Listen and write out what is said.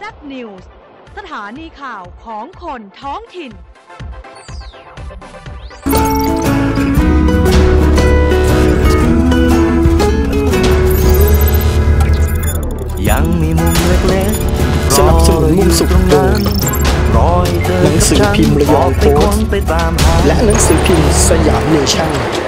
แซบนิวส์สถานีข่าวของคนท้องถิ่น ยังมีมุมเล็กๆสนับสนุนมุมสุขโดยหนังสือพิมพ์ระยองโพสต์และหนังสือพิมพ์สยามเนชั่น